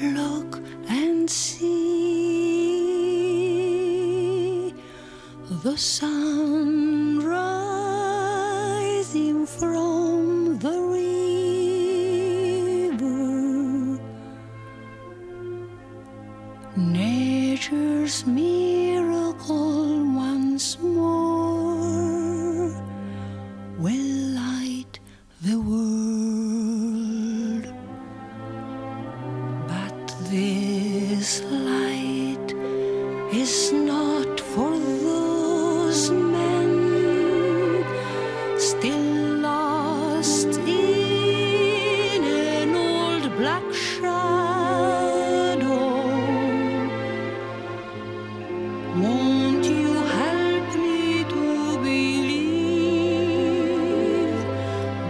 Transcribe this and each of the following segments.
Look and see the sun rising from the river. Nature's miracle once more. Is not for those men still lost in an old black shadow. Won't you help me to believe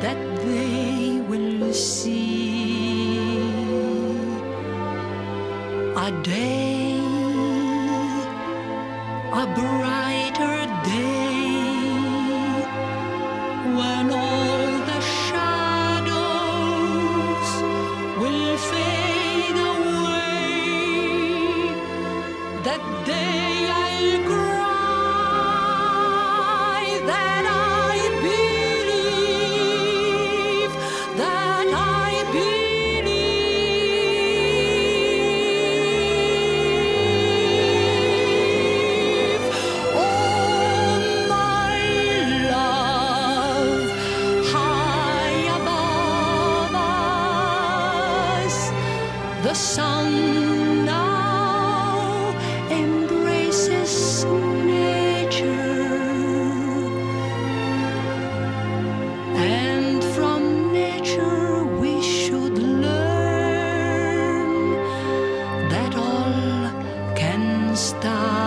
that they will see a day, a brighter day, when all the shadows will fade away? That day The sun now embraces nature, and from nature we should learn that all can start.